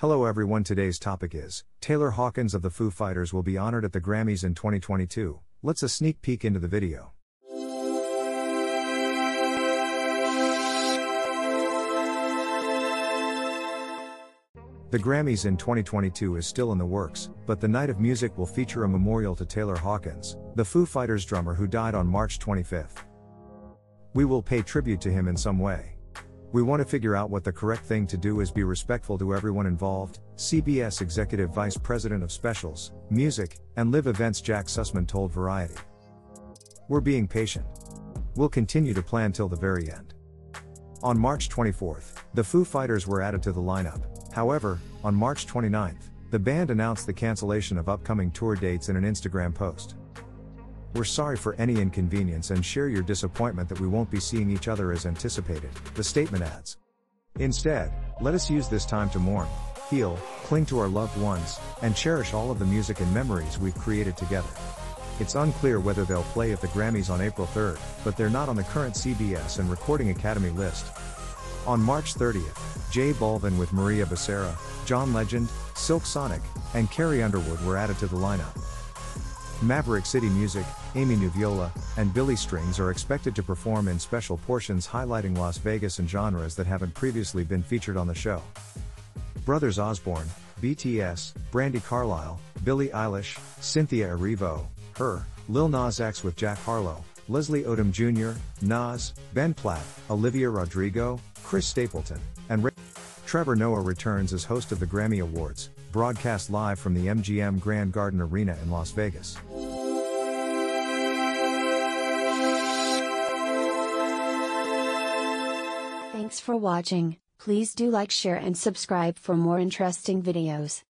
Hello everyone, today's topic is Taylor Hawkins of the Foo Fighters will be honored at the Grammys in 2022. Let's a sneak peek into the video. The Grammys in 2022 is still in the works, but the Night of Music will feature a memorial to Taylor Hawkins, the Foo Fighters drummer who died on March 25. We will pay tribute to him in some way. We want to figure out what the correct thing to do is be respectful to everyone involved, CBS Executive Vice President of Specials, Music, and Live Events Jack Sussman told Variety. We're being patient. We'll continue to plan till the very end. On March 24th, the Foo Fighters were added to the lineup. However, on March 29th, the band announced the cancellation of upcoming tour dates in an Instagram post. We're sorry for any inconvenience and share your disappointment that we won't be seeing each other as anticipated, the statement adds. Instead, let us use this time to mourn, heal, cling to our loved ones, and cherish all of the music and memories we've created together. It's unclear whether they'll play at the Grammys on April 3rd, but they're not on the current CBS and Recording Academy list. On March 30th, J Balvin with Maria Becerra, John Legend, Silk Sonic, and Carrie Underwood were added to the lineup. Maverick City Music, Amy Nuviola, and Billy Strings are expected to perform in special portions highlighting Las Vegas and genres that haven't previously been featured on the show. Brothers Osborne, BTS, Brandi Carlile, Billie Eilish, Cynthia Erivo, Her, Lil Nas X with Jack Harlow, Leslie Odom Jr., Nas, Ben Platt, Olivia Rodrigo, Chris Stapleton, and Ray. Trevor Noah returns as host of the Grammy Awards, broadcast live from the MGM Grand Garden Arena in Las Vegas. Thanks for watching. Please do like share and subscribe for more interesting videos.